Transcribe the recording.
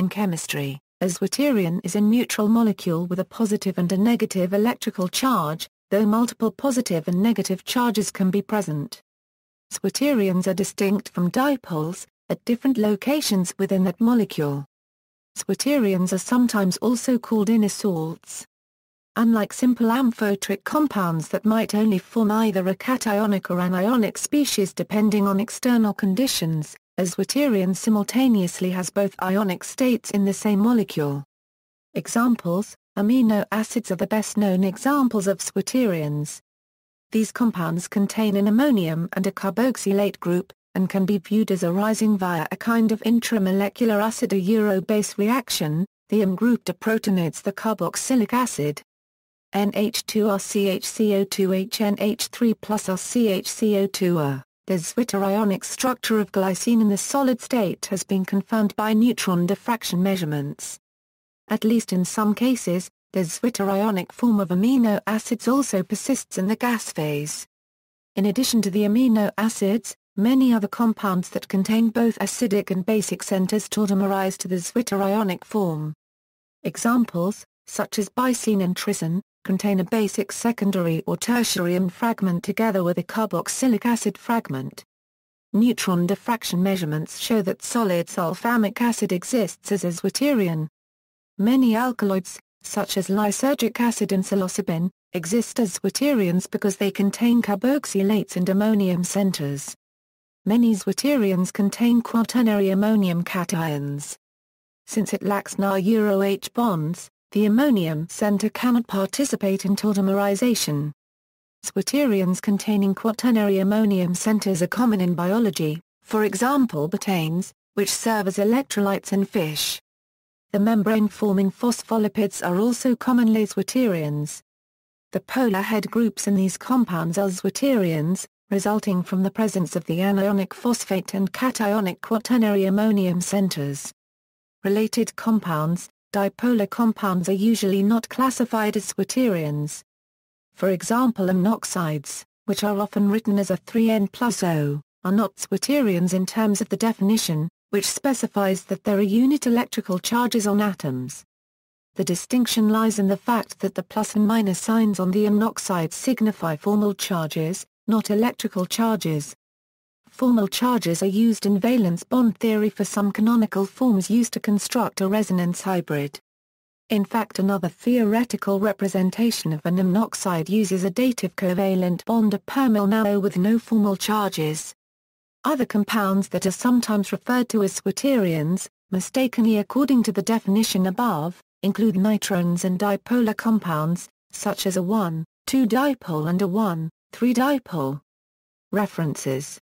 In chemistry, a zwitterion is a neutral molecule with a positive and a negative electrical charge, though multiple positive and negative charges can be present. Zwitterions are distinct from dipoles, at different locations within that molecule. Zwitterions are sometimes also called inner salts. Unlike simple amphoteric compounds that might only form either a cationic or anionic species depending on external conditions, a zwitterion simultaneously has both ionic states in the same molecule. Examples, amino acids are the best known examples of zwitterions. These compounds contain an ammonium and a carboxylate group, and can be viewed as arising via a kind of intramolecular acid-base reaction, the amine group deprotonates the carboxylic acid. NH2RCHCO2HNH3 plus RCHCO2 The zwitterionic structure of glycine in the solid state has been confirmed by neutron diffraction measurements. At least in some cases, the zwitterionic form of amino acids also persists in the gas phase. In addition to the amino acids, many other compounds that contain both acidic and basic centers tautomerize to the zwitterionic form. Examples, such as bicine and tricine, contain a basic secondary or tertiary amine fragment together with a carboxylic acid fragment. Neutron diffraction measurements show that solid sulfamic acid exists as a zwitterion. Many alkaloids, such as lysergic acid and psilocybin, exist as zwitterions because they contain carboxylates and ammonium centers. Many zwitterions contain quaternary ammonium cations. Since it lacks Na-Euro-H bonds, the ammonium center cannot participate in tautomerization. Zwitterions containing quaternary ammonium centers are common in biology, for example betaines, which serve as electrolytes in fish. The membrane-forming phospholipids are also commonly zwitterions. The polar head groups in these compounds are zwitterions, resulting from the presence of the anionic phosphate and cationic quaternary ammonium centers. Related compounds, dipolar compounds are usually not classified as zwitterions. For example amine oxides, which are often written as a 3N plus O, are not zwitterions in terms of the definition, which specifies that there are unit electrical charges on atoms. The distinction lies in the fact that the plus and minus signs on the amine oxides signify formal charges, not electrical charges. Formal charges are used in valence bond theory for some canonical forms used to construct a resonance hybrid. In fact another theoretical representation of an amine oxide uses a dative covalent bond of permyl with no formal charges. Other compounds that are sometimes referred to as zwitterions, mistakenly according to the definition above, include nitrones and dipolar compounds, such as a 1,2-dipole and a 1,3-dipole. References